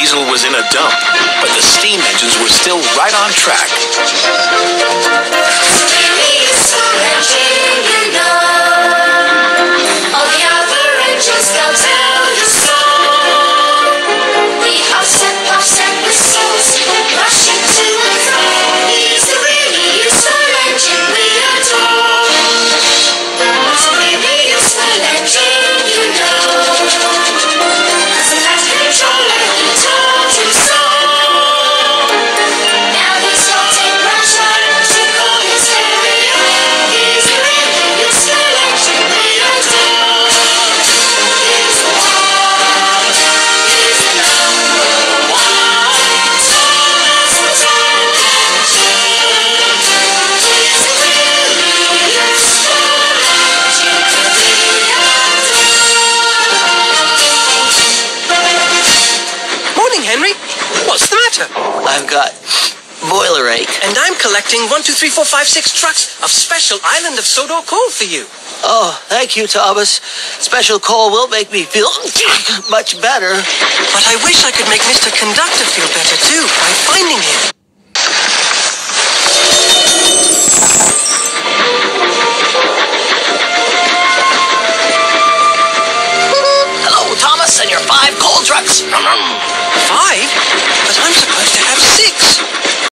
diesel was in a dump, but the steam engines were still right on track. Morning, matter? I've got boiler ache. And I'm collecting one, two, three, four, five, six trucks of special Island of Sodor coal for you. Oh, thank you, Thomas. Special coal will make me feel much better. But I wish I could make Mr. Conductor feel better too by finding him. Hello, Thomas, and your five coal trucks. Five?